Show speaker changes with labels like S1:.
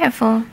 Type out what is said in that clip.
S1: Careful.